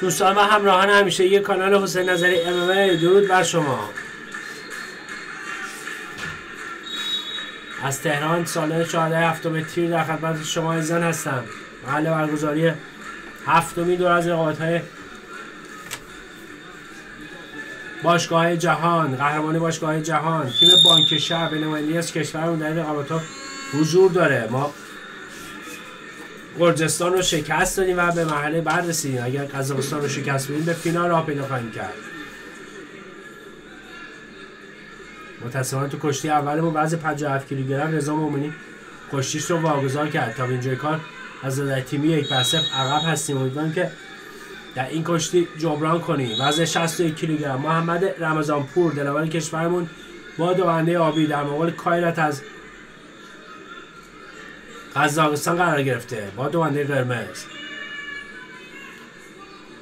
دوستان و همراهان همیشه یه کانال حسین نظری ام درود بر شما. از تهران سال 14 هفتم تیر در خدمت شما ایزان هستم. محل برگزاری هفتمی دور از رقابت های باشگاه جهان قهرمانی باشگاه جهان. تیم بانک شهر به نمایندگی از کشورمون در رقابت ها حضور داره. ما گرجستان رو شکست دادیم و به مرحله بعد رسیدیم اگر قزاقستان رو شکست بدیم به فینال راه پیدا خواهیم کرد. متاسفانه تو کشتی اولمون بعض 57 کیلوگرم رضا مومنی کشتیش رو واگذار کرد. تا اینجای کار از در تیمی یک بر عقب هستیم. امیدوارم که در این کشتی جبران کنیم. وزن 61 کیلوگرم. محمد رمضان پور دلاور کشورمون با دونده آبی در مقابل کایرت از قزاقستان قرار گرفته. با دونده قرمز.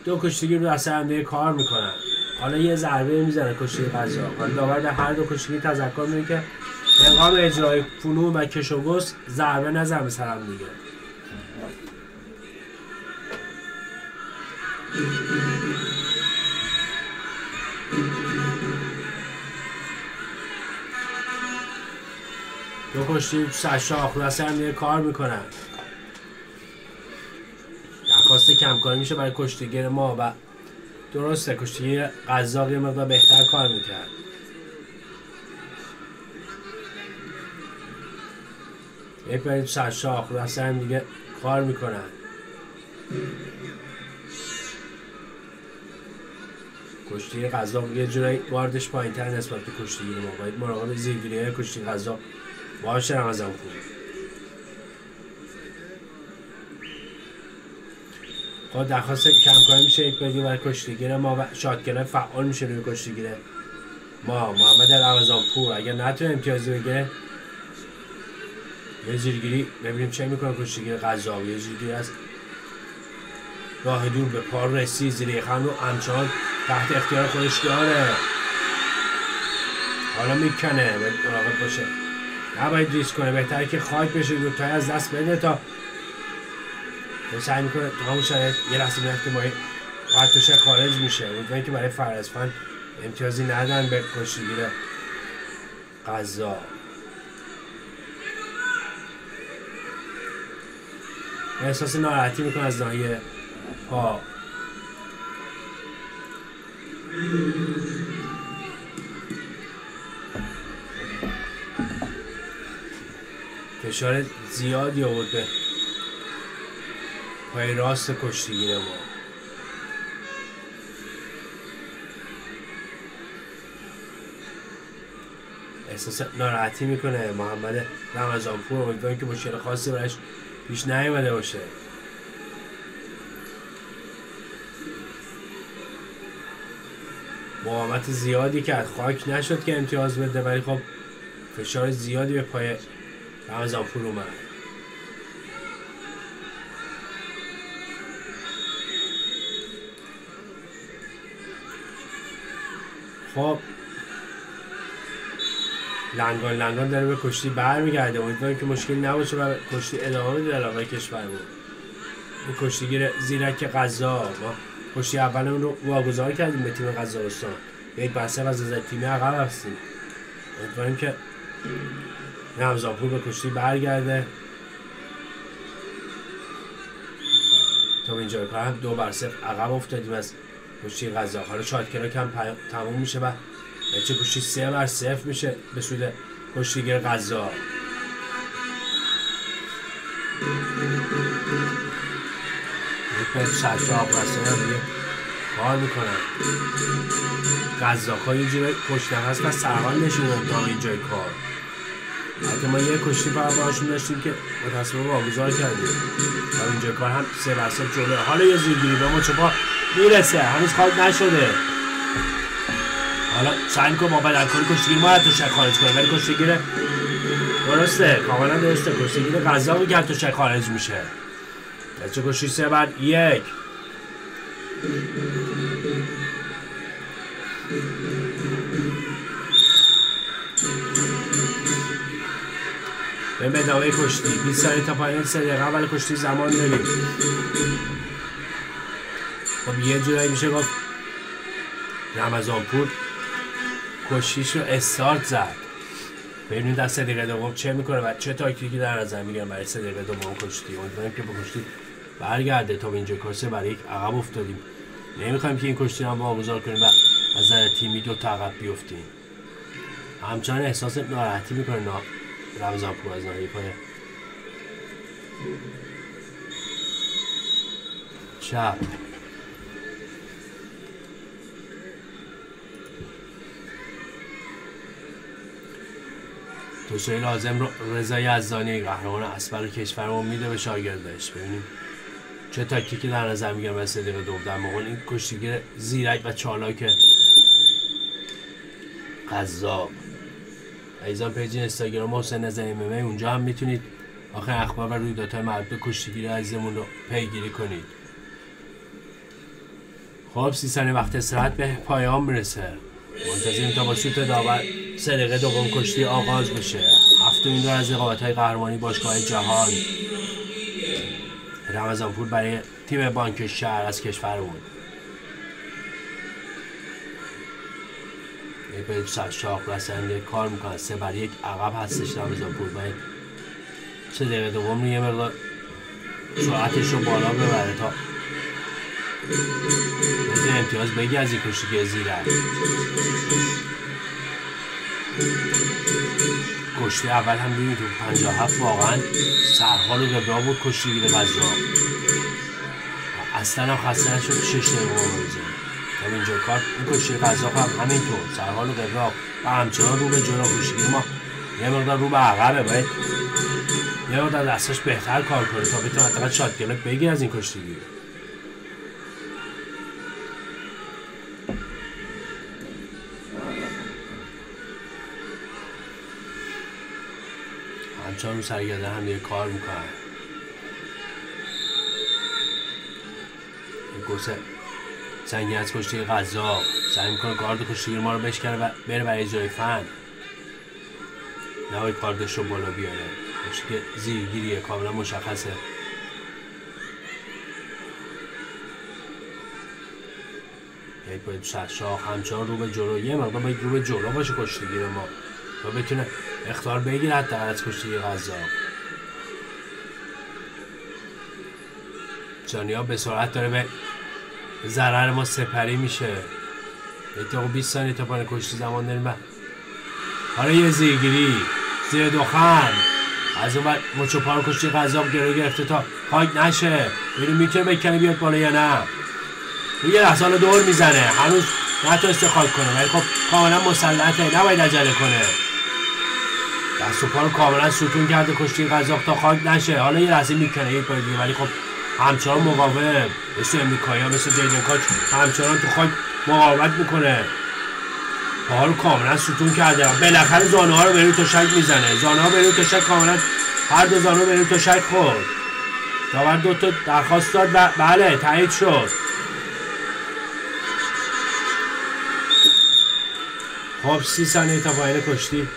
دو کشتیگیر رو دسته هم کار می‌کنن. حالا یه ضربه می‌زنه کشتی قزاق. حالا داور در هر دو کشتیگیر تذکر میده که انقام اجرای فنون و کش و ضربه نزن به سرم دیگه. کشتی شاخ هم کار می‌کنن. درخواست کمکاری میشه برای کشتیگیر ما و درسته کشتیگیر قذاق یه مقدار بهتر کار می‌کرد. یک برید سرشاخ خلاصه هم دیگه کار می‌کنن. کشتی قذاق یه جورایی واردش پایین تر نسبت به کشتیگیر ما. باید مراقب زیرگیری های کشتی قذاق باشه رمضان پور خب درخواست کمکاری میشه یک بدی برای کشتیگیر ما و شادگره فعال میشه روی کشتیگیره. ما محمد رمضان پور اگر نتونه امتیازی بگیره یه زیرگیری ببینیم چه می‌کنه کشتیگیر قضاوی یه زیرگیری از راه دور به پار رسی زیر خم رو همچنان تحت اختیار خودش داره. حالا می‌کنه مراقب باشه. نباید ریسک کنه. بهتره که خاک بشه دو تای از دست بده تا سعی می‌کنه تا همون شاید یه لحظه میاد که ماهی باید خارج میشه. امیدوارم که برای فرزفن امتیازی ندن به کشتیگیر قضا احساس ناراحتی می‌کنه از ناحیه پا. فشار زیادی آورد به پای راست کشتیگیر ما. احساس ناراحتی می‌کنه. محمد رمضان پور امیدوارم که مشکل خاصی برایش پیش نیومده باشه. مقاومت زیادی کرد خاک نشد که امتیاز بده ولی خب فشار زیادی به پای رمضان پور اومد. خب. لنگان لنگان داره به کشتی برمیگرده. امیدوارم که مشکلی نباشه و کشتی ادامه بده علاقه کشور بود این کشتیگیر زیرک غذا. ما کشتی اولمون رو واگذار کردیم به تیم قزاقستان. یک بسته از از تیم عقب هستیم. امیدواریم که رمزانپور به کشتی برگرده. تا اینجا کار هم دو بر صفر عقب افتادیم از کشتی غذا حالا شادکرا کم تموم میشه و چه کشتی سه بر صفر میشه به سود کشتیگیر غذا کار می‌کنن. غذاک ها یه جوری پشت هست و سرحال نشونن تا اینجای کار. حتی ما یه کشتی فقط باشون داشتیم که متاسفانه واگذار کردیم. و اینجا کار هم سه بر جلوه. حالا یه زیرگیری به ما چپا می‌رسه. هنوز خواهد نشده. حالا سعی کن با بدن کنی کشتیگیر ما تو شک خارج کنیم. ولی کشتیگیر درسته. کاملا درسته. کشتیگیر غذا رو تو شک خارج میشه. چه کشتی؟ سه بر یک. به ادامه کشتی. 20 ثانیه تا پایان دقیقه اول کشتی زمان داریم. خب یه جورایی میشه گفت رمضانپور کشیش رو استارت زد. ببینید سه دقیقه دوم چه می‌کنه و چه تاکتیکی در نظر می‌گیرن برای سه دقیقه دوم کشتی. امیدوارم که با کشتی برگرده. تا به اینجا کاسه برای یک عقب افتادیم. نمی‌خوایم که این کشتی هم واگذار کنیم و از تیمی دو تا عقب بیفتیم. همچنان احساس ناراحتی می‌کنه. رمضان پور از ناحیه پای چپ توسعه لازم رو رضا یزدانی قهرمان اسبق کشورمون میده به شاگردش ببینیم چه تاکتیکی در نظر می‌گیرم از دقیقه دوم در موقع این کشتیگیر زیرک و چالاک قذاب ایزان پیج اینستاگرام حسین نظری ممه اونجا هم می‌تونید آخر اخبار و رویدادهای مربوط به کشتیگیر عزیزمون رو پیگیری کنید. خب ثانیه وقت استراحت به پایان می‌رسه. منتظریم تا با سوت داور دقیقه دوم کشتی آغاز بشه. هفتمین دور از رقابت های قهرمانی باشگاه جهان. رمضانپور برای تیم بانک شهر از کشورمون به شاخ رسنده کار می‌کنن. سه بر یک عقب هستش. رمضانپور باید سه دقیقه دوم رو یه مقدار سرعتش رو بالا ببره تا بده امتیاز بگی از این کشتی که زیره. کشتی اول هم دیدیم تو 57 واقعا سرحال و قبرا بود. کشتی گیره غذا. اصلا هم خسته نشد 6 دقیقه مبارزه تا اینجا کار. این کشتی غذا هم همینطور. سرحال و قبرا و همچنان رو به جلو ما یه مقدار رو به عقبه باید یه مقدار دستش بهتر کار کنه تا بتونه حداقل شات گلک بگیر از این کشتی گیره همچنان رو سرگرده هم یه کار می‌کنن گسه سنگی از کشتی غذا سعی می‌کنه کارد کشتی ما رو بشکنه و بره برای اجرای فن. نباید کاردش رو بالا بیاره. کشتی که زیرگیریه کاملا مشخصه. یک باید شاخ همچنان رو به جلو یه مقدار باید رو به جلو باشه کشتیگیر ما. تا بتونه اختار بگیره حتی از کشتی غذا جانیا به سرعت داره به ضرر ما سپری میشه. یک 20 ثانیه تا پایان کشتی زمان داریم. حالا یه زیرگیری. زیر دخن. از اون بعد مچو پارو کشتی غذاب گرو گرفته تا خاک نشه. ببینیم می‌تونه بکنه بیاد بالا یا نه. یه لحظه دور می‌زنه. هنوز نتونسته خاک کنه. ولی خب کاملا مسلطه نباید عجله کنه. دست و پا کاملا ستون کرده. کشتی قزاق تا خاک نشه. حالا یه لحظه می‌کنه. یه پای ولی خب همچنان مقاوم مثل امریکایی ها مثل جیدن کاچ همچنان تو خاک مقاومت می‌کنه. پاها رو کاملا ستون کرده. بالاخره زانه ها رو به تشک می‌زنه. زانه ها به تشک کاملا هر دو زانه به تشک خورد. داور دو تا درخواست داد و بله تایید شد. خب سی ثانیه تا پایین کشتی.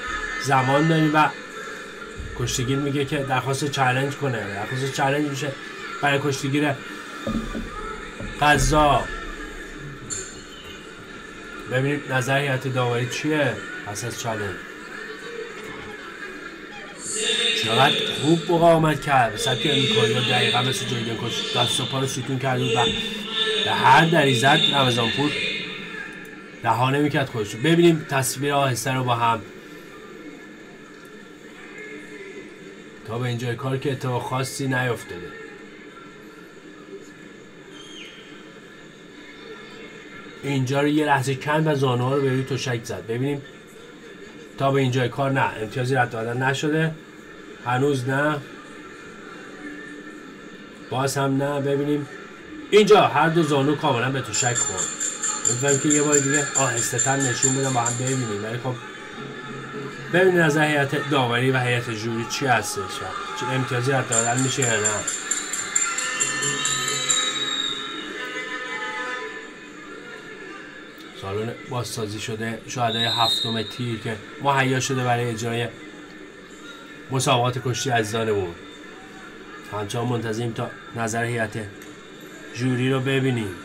زمان داریم و کشتیگیر میگه که درخواست چالش کنه. درخواست چالش میشه. برای کشتیگیر قضا ببینید نظر هیئت داوری چیه پس از چالش چقدر خوب مقاومت کرد. به سبک امریکایی ها دقیقا مثل جایدن کش دست پا رو ستون کرد و به هر دری زد رمضانپور رها نمی‌کرد خودش ببینیم تصویر آهسته رو با هم. تا به اینجای کار که اتفاق خاصی نیفتاده. اینجا رو یه لحظه کند و زانه ها رو به روی تشک زد. ببینیم تا به اینجای کار نه امتیازی رد دادن نشده. هنوز نه. باز هم نه. ببینیم. اینجا هر دو زانو کاملا به تشک خورد. امیدوارم که یه بار دیگه آهسته تر نشون بدم با هم ببینیم. ولی خب ببینید از هیئت داوری و هیئت جوری چی هستش چه امتیازی رد دادن میشه یا نه. سالن بازسازی شده شهدای هفتم تیر که مهیا شده برای اجرای مسابقات کشتی عزیزانه بود. همچنان منتظریم تا نظر هیئت جوری رو ببینیم.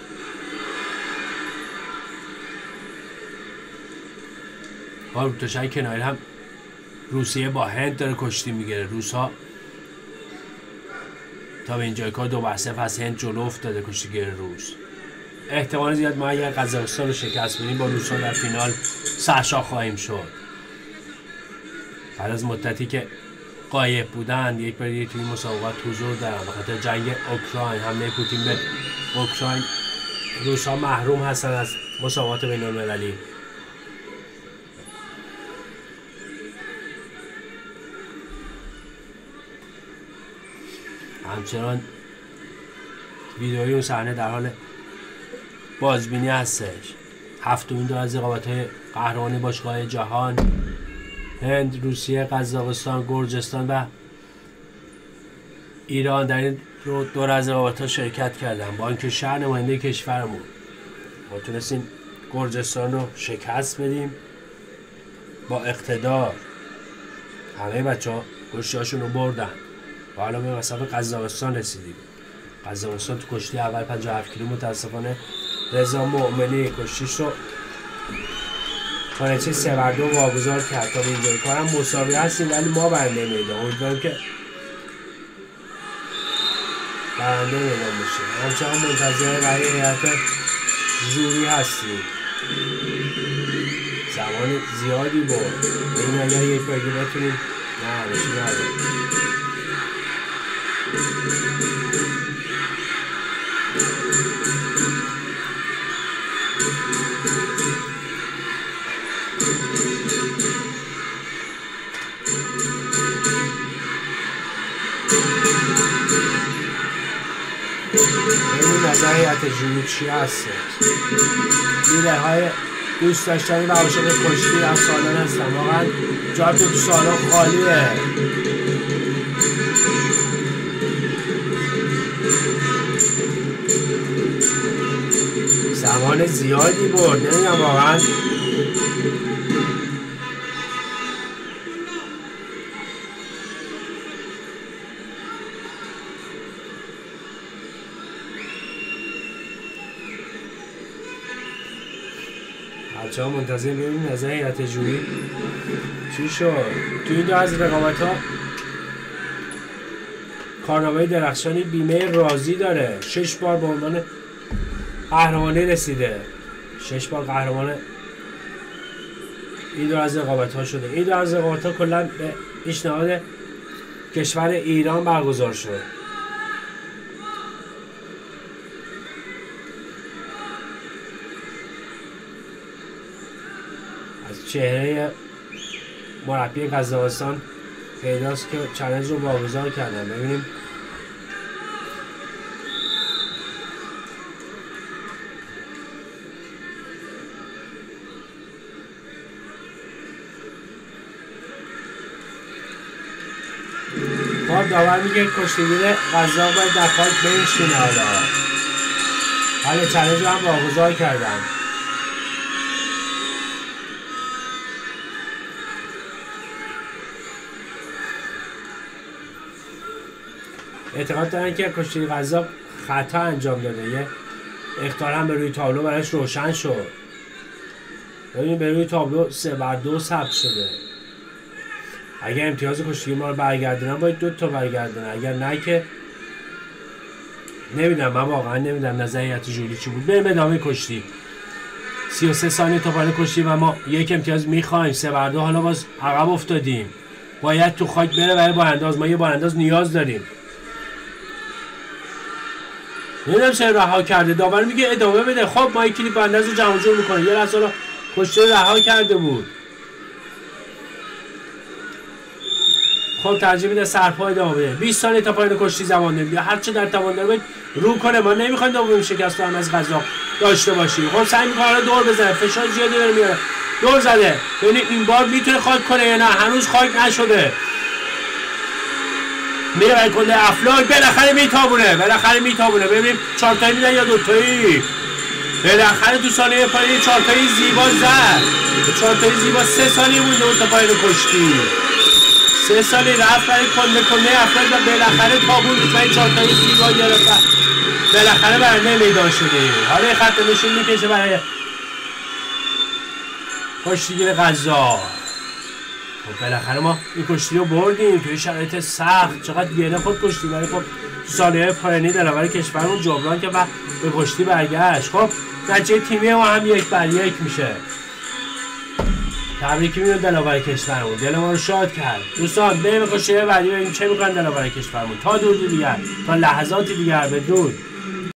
آروتاشای کنایل هم روسیه با هند داره کشتی می‌گیره. روس ها تا به اینجای کار دو بحثه پس هند جلو افتاده کشتی کشتیگیر روس. احتمال زیاد ما اگر قزاقستان رو شکست بدیم با روسا در فینال سرشا خواهیم شد. بعد از مدتی که قایب بودن یک بار توی مسابقات حضور دارن بخاطر جنگ اوکراین حمله پوتین به اوکراین روس ها محروم هستن از مسابقات بین المللی همچنان ویدئوی اون صحنه در حال بازبینی هستش. هفتمین دور از رقابت های قهرمانی باشگاه جهان هند روسیه قزاقستان گرجستان و ایران در این دور از رقابت ها شرکت کردن. با اینکه شهر نماینده کشورمون. ما تونستیم گرجستان رو شکست بدیم. با اقتدار. همه بچه ها رو بردن. و حالا به مسافه قزاقستان رسیدیم. قزاقستان تو کشتی اول 57 کیلو متاسفانه رضا مؤمنی کشتیش رو خانچه سه بر دو واگذار کرد. تا به اینجای کارم مساوی هستیم ولی ما برنده میدان. امیدوارم که برنده میدان بشه همچنان منتظر برای حیات جوری هستیم. زمان زیادی بود این اگر یک بگی بتونیم نه بشی نداریم این نظر هیئت جنوب چی هست؟ لیدر های دوست داشتنی و عاشق کشتی از سالان هستن. واقعا جا تو سالان خالیه. زمان زیادی برد نمی‌دونم واقعا. بچه ها منتظر ببینیم نظر هیئت جویی. چی شد؟ توی این دو از رقابت ها کارنامه درخشانی بیمه رازی داره. شش بار به عنوان قهرمانی رسیده. شش بار قهرمان این دو از رقابت ها شده. این دو از رقابت ها کلا به پیشنهاد کشور ایران برگزار شد. چهره مربی قزاقستان پیداست که چلنج رو واگذار کردن. ببینیم داور میگه کشتیگیر قزاق باید در خاک بنشینه حالا. حالا چلنج رو هم واگذار کردن اعتقاد دارن که کشتی غذا خطا انجام داده. یه اختار هم به روی تابلو برایش روشن شد. ببینید به روی تابلو سه بر دو ثبت شده. اگر امتیاز کشتی ما رو برگردونن باید دو تا برگردونن. اگر نه که نمی‌دونم من واقعا نمی‌دونم نظریت جولی چی بود. بریم ادامه کشتی. 33 ثانیه تا پایان کشتی و ما یک امتیاز می‌خوایم. سه بر دو حالا باز عقب افتادیم. باید تو خاک بره برای بارانداز. ما یه بارانداز نیاز داریم. نمی‌دونم چرا رها کرده. داور میگه ادامه بده. خب ما یک کلیپ انداز رو جمع جور می‌کنه یه لحظه کشته رها کرده بود. خب ترجیح میده سرپا ادامه بده. 20 ثانیه تا پایان کشتی زمان نمیده هر چه در توان داره رو کنه. ما نمی‌خوایم دوم شکست هم از غذا داشته باشیم. خب سعی می‌کنه دور بزنه. فشار زیادی داره میاره. دور زده. ببینید این بار می‌تونه خاک کنه یا نه؟ هنوز خاک نشده. میره برای کنده افلاک. بالاخره میتابونه. بالاخره میتابونه. ببینیم چارتایی میدن یا دوتایی؟ بالاخره دو ثانیه پایین چارتایی زیبا زد. چارتایی زیبا سه مونده اون تا پایین کشتی. سه سالی رفت برای کنده کنده افلاک و بالاخره تابون برای چارتایی زیبا گرفت بالاخره برنده میدان شده حالا خط نشون می‌کشه برای کشتیگیر غذا خب بالاخره ما این کشتی رو بردیم. توی شرایط سخت. چقدر گله خود کشتی. ولی خب تو سالیه پایانی دلاور کشورمون جبران که به کشتی برگشت. خب نتیجه تیمی ما هم یک بر یک میشه. تبریک میگم دلاور کشورمون. دل ما رو شاد کرد. دوستان بریم کشتی بعدی ببینیم چه می‌کنن دلاور کشورمون. تا دور دیگر تا لحظاتی دیگر بدرود.